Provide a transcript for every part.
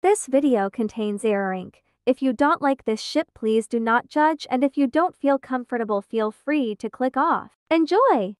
This video contains Errorink. If you don't like this ship please do not judge and if you don't feel comfortable feel free to click off. Enjoy!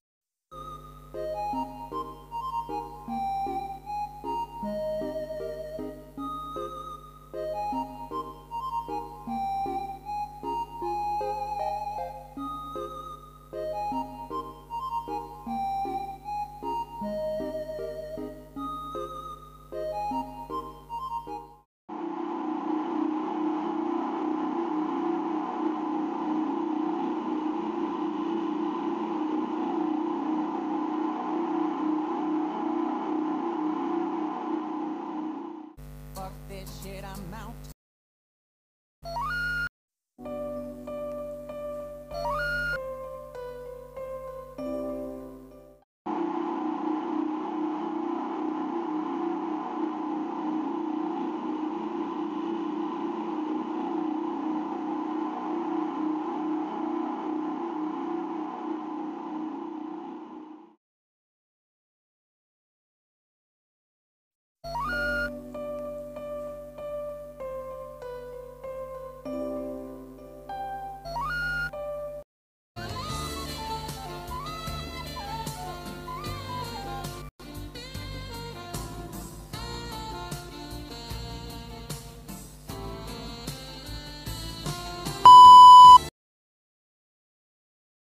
I'm out.